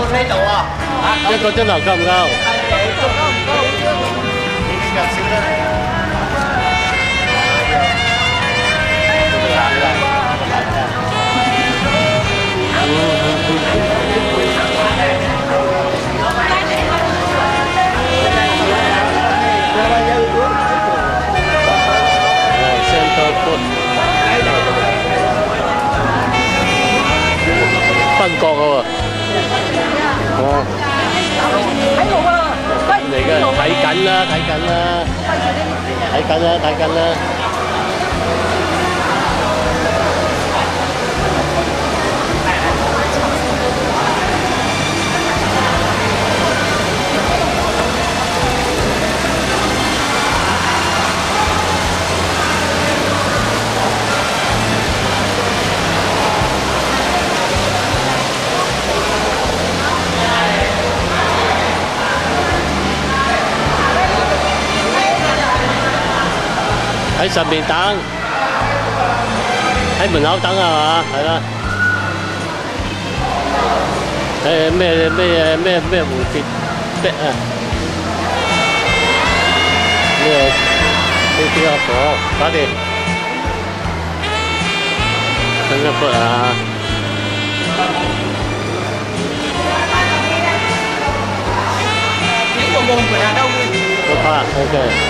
到呢度啊！一個鐘頭夠唔夠？Bangkok rồi. 紧啦，睇紧啦，睇紧啦，睇紧啦。喺上面等，喺門口等啊嘛，係啦。誒咩咩咩咩蝴蝶壁啊？咩飛機阿婆，打電，等一忽啊！Hãy subscribe cho kênh Ghiền Mì Gõ Để không bỏ lỡ những video hấp dẫn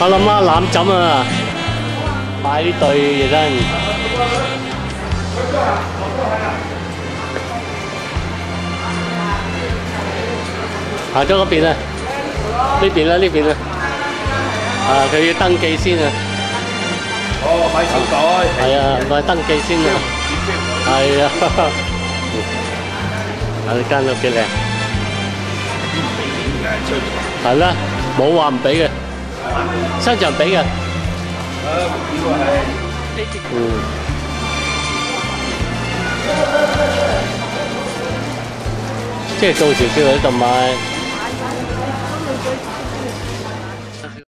阿諗啊攬枕啊，買呢對嘢真。行咗嗰邊啊，呢邊啦，呢邊啊，啊佢要登記先啊。哦，買手袋。係啊，咪登記先啊。係啊，啊間屋幾靚。係啦，冇話唔俾嘅。商場俾嘅。嗯。即係到時叫佢度買。